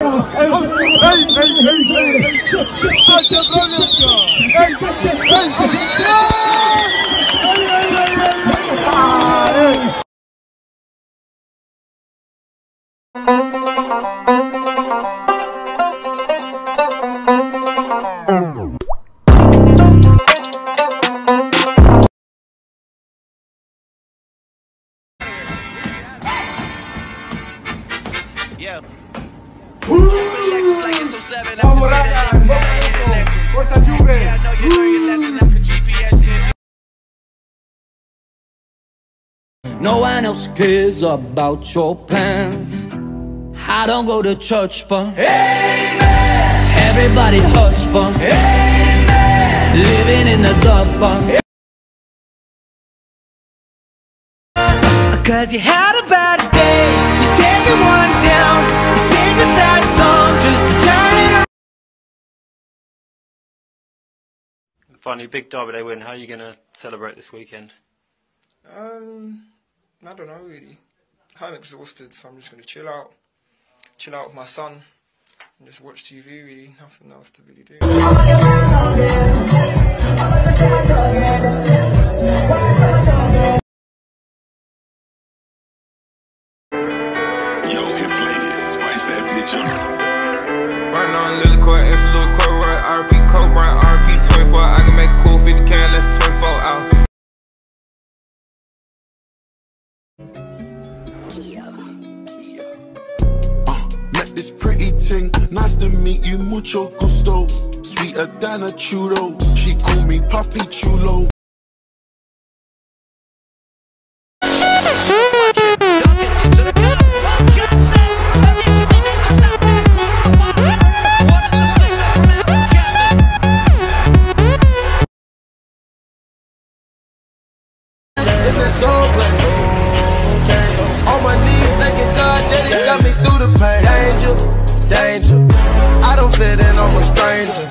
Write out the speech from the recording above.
Ei, ei, ei, ei! Tá quebrando, senhor! Ei, ei, ei! No one else cares about your plans. I don't go to church, but Amen. everybody hush, but Amen. living in the dark, but Cause you had Finally, big Derby Day win. How are you going to celebrate this weekend? Um, I don't know really. I'm exhausted, so I'm just gonna chill out, chill out with my son, and just watch TV. Really, nothing else to really do. Yo, inflated, spice that bitch up. Right now, I'm Lily Court, it's a little court, right? RP Code. RP this pretty thing. Nice to meet you, mucho gusto. Sweeter than a churro. She call me Papi Chulo. All my knees thanking God that he got me through the pain danger, danger. I don't fit in, I'm a stranger.